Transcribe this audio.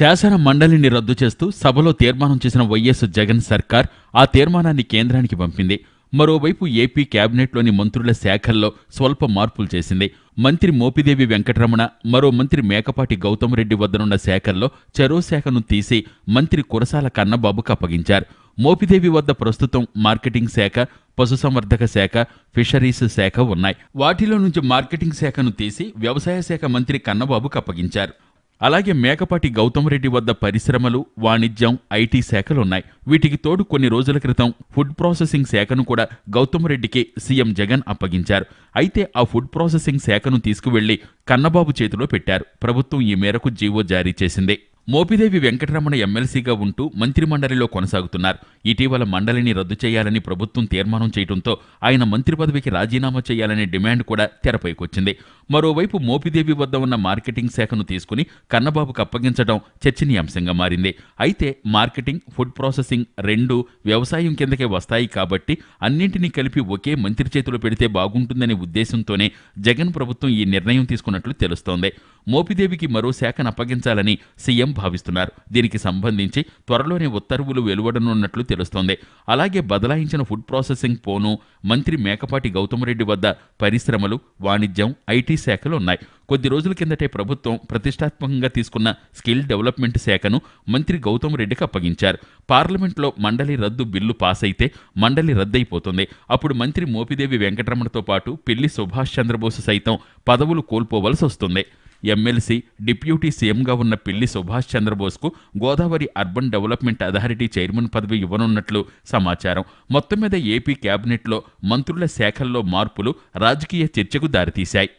శాసన మండలిని రద్దు చేస్తూ సభలో తీర్మానం చేసిన వైఎస్ జగన్ సర్కార్ ఆ తీర్మానాన్ని కేంద్రానికి పంపింది. మరోవైపు ఏపీ కేబినెట్లోని మంత్రుల శాఖల్లో స్వల్ప మార్పులు చేసింది. మంత్రి మోపిదేవి వెంకటరమణ మరో మంత్రి మేకపాటి గౌతమ్ రెడ్డి వద్దనున్న శాఖల్లో చెరో శాఖను తీసి మంత్రి కురసాల కన్నబాబుకు అప్పగించారు. మోపిదేవి వద్ద ప్రస్తుతం మార్కెటింగ్ శాఖ పశుసంవర్ధక శాఖ ఫిషరీస్ శాఖ ఉన్నాయి. వాటిలో నుంచి మార్కెటింగ్ శాఖను తీసి వ్యవసాయ శాఖ మంత్రి కన్నబాబుకు అప్పగించారు. అలాగే మేకపాటి గౌతమ్ రెడ్డి వద్ద పరిశ్రమలు వాణిజ్యం ఐటీ శాఖలున్నాయి. వీటికి తోడు కొన్ని రోజుల క్రితం ఫుడ్ ప్రాసెసింగ్ శాఖను కూడా గౌతమ్ రెడ్డికి సీఎం జగన్ అప్పగించారు. అయితే ఆ ఫుడ్ ప్రాసెసింగ్ శాఖను తీసుకువెళ్ళి కన్నబాబు చేతిలో పెట్టారు. ప్రభుత్వం ఈ మేరకు జీవో జారీ చేసింది. మోపిదేవి వెంకటరమణ ఎమ్మెల్సీగా ఉంటూ మంత్రిమండలిలో కొనసాగుతున్నారు. ఇటీవల మండలిని రద్దు చేయాలని ప్రభుత్వం తీర్మానం చేయడంతో ఆయన మంత్రి పదవికి రాజీనామా చేయాలనే డిమాండ్ కూడా తెరపైకొచ్చింది. మరోవైపు మోపిదేవి వద్ద ఉన్న మార్కెటింగ్ శాఖను తీసుకుని కన్నబాబుకు అప్పగించడం చర్చనీయాంశంగా మారింది. అయితే మార్కెటింగ్ ఫుడ్ ప్రాసెసింగ్ రెండు వ్యవసాయం కిందకే వస్తాయి కాబట్టి అన్నింటినీ కలిపి ఒకే మంత్రి చేతిలో పెడితే బాగుంటుందనే ఉద్దేశంతోనే జగన్ ప్రభుత్వం ఈ నిర్ణయం తీసుకున్నట్లు తెలుస్తోంది. మోపిదేవికి మరో శాఖను అప్పగించాలని సీఎం భావిస్తున్నారు. దీనికి సంబంధించి త్వరలోనే ఉత్తర్వులు వెలువడనున్నట్లు తెలుస్తోంది. అలాగే బదలాయించిన ఫుడ్ ప్రాసెసింగ్ పోను మంత్రి మేకపాటి గౌతమరెడ్డి వద్ద పరిశ్రమలు వాణిజ్యం ఐటీ శాఖలు ఉన్నాయి. కొద్ది రోజుల కిందటే ప్రభుత్వం ప్రతిష్టాత్మకంగా తీసుకున్న స్కిల్ డెవలప్మెంట్ శాఖను మంత్రి గౌతమ్ రెడ్డికి అప్పగించారు. పార్లమెంట్లో మండలి రద్దు బిల్లు పాస్ అయితే మండలి రద్దయిపోతుంది. అప్పుడు మంత్రి మోపిదేవి వెంకటరమణతో పాటు పిల్లి సుభాష్ చంద్రబోస్ సైతం పదవులు కోల్పోవలసి వస్తుంది ఎమ్మెల్సీ డిప్యూటీ సీఎంగా ఉన్న Pilli Subhash చంద్రబోస్కు Godavari urban development authority chairman పదవి ఇవ్వనున్నట్లు సమాచారం. మొత్తం మీద ఏపీ కేబినెట్లో మంత్రుల శాఖల్లో మార్పులు రాజకీయ చర్చకు దారితీశాయి.